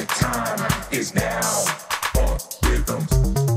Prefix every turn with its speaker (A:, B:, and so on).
A: The time is now on rhythms.